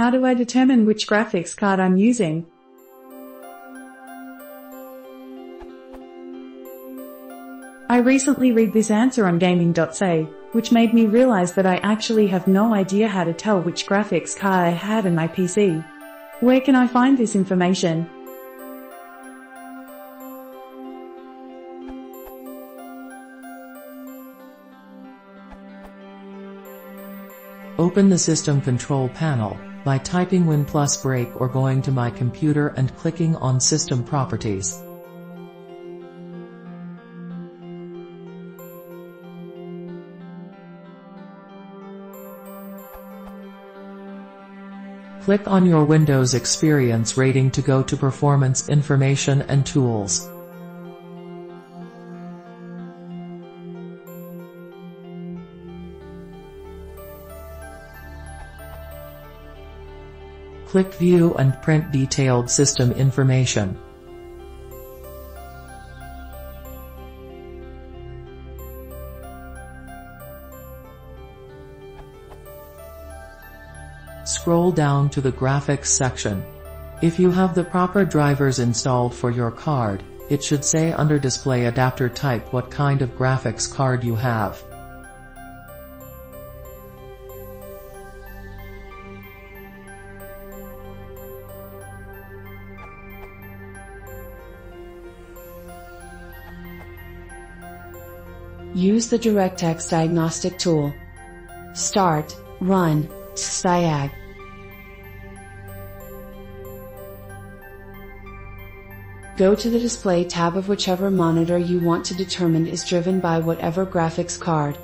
How do I determine which graphics card I'm using? I recently read this answer on gaming.SE, which made me realize that I actually have no idea how to tell which graphics card I have in my PC. Where can I find this information? Open the System Control panel by typing Win plus break or going to My Computer and clicking on System Properties. Click on your Windows Experience rating to go to Performance Information and Tools. Click View and print detailed system information. Scroll down to the Graphics section. If you have the proper drivers installed for your card, it should say under Display Adapter Type what kind of graphics card you have. Use the DirectX diagnostic tool. Start, Run, dxdiag. Go to the Display tab of whichever monitor you want to determine is driven by whatever graphics card.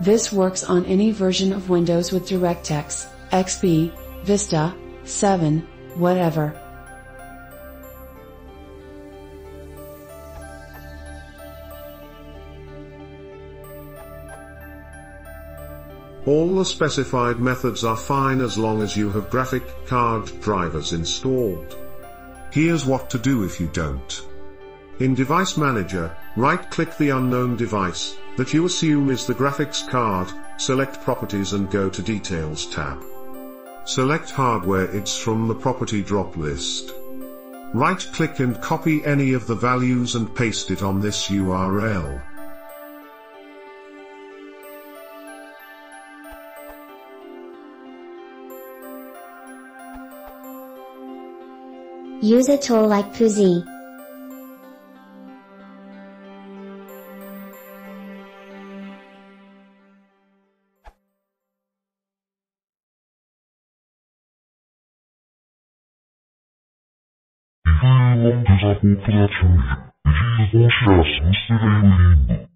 This works on any version of Windows with DirectX, XP, Vista, 7, whatever. All the specified methods are fine as long as you have graphic card drivers installed. Here's what to do if you don't. In Device Manager, right-click the unknown device, that you assume is the graphics card, select Properties and go to Details tab. Select hardware IDs from the property drop list. Right-click and copy any of the values and paste it on this URL. Use a tool like Puzzi. Avô para te Diga com chance, você veio lindo.